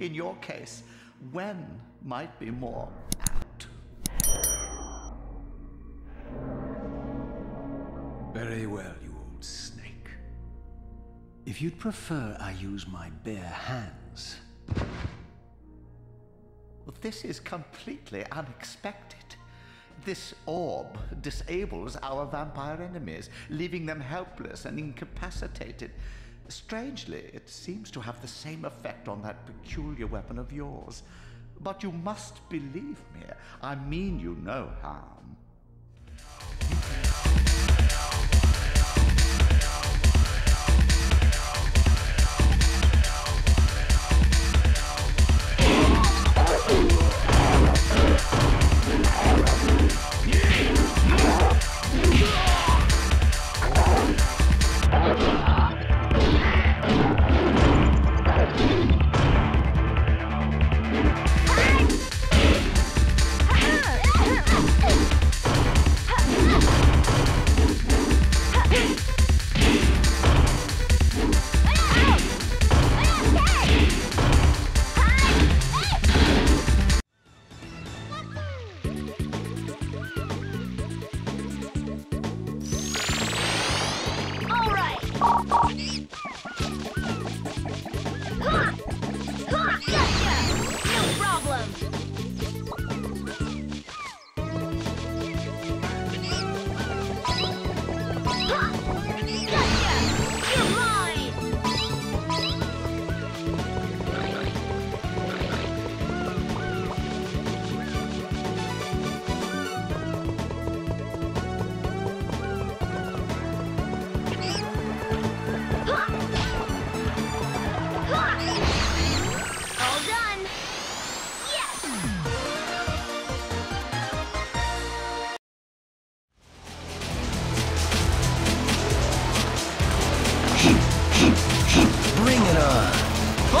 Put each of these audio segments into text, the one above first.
In your case, when might be more apt? Very well, you old snake. If you'd prefer I use my bare hands, this is completely unexpected. This orb disables our vampire enemies, leaving them helpless and incapacitated. Strangely, it seems to have the same effect on that peculiar weapon of yours. But you must believe me. I mean you no harm.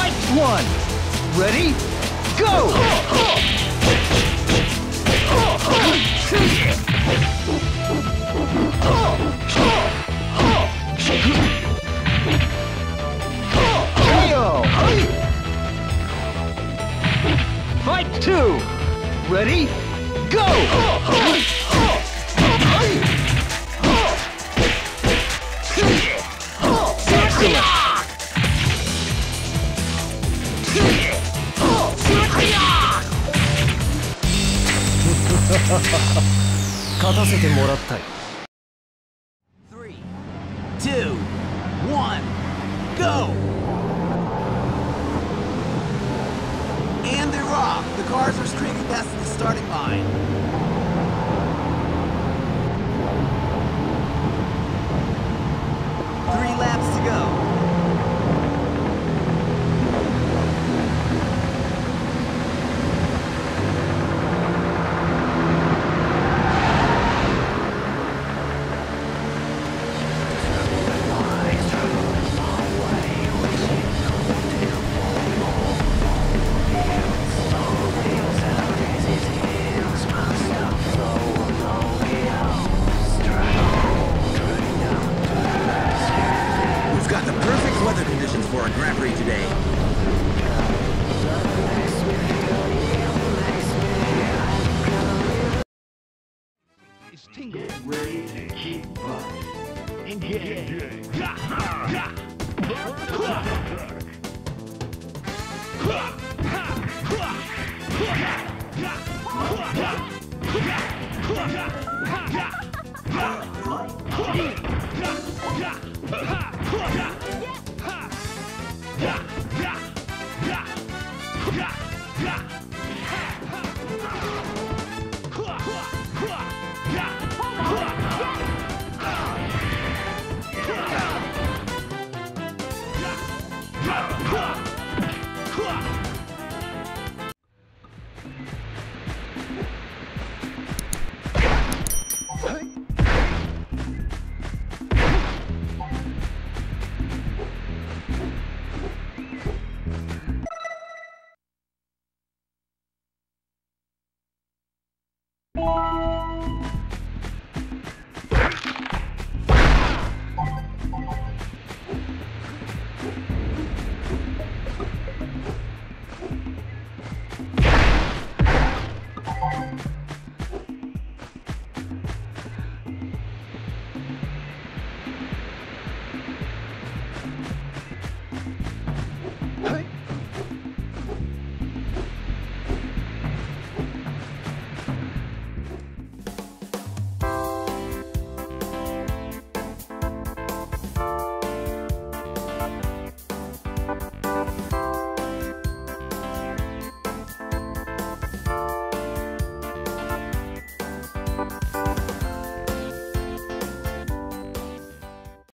Fight one! Ready? Go! Fight two! Ready? Go! てもらったよ。Ha,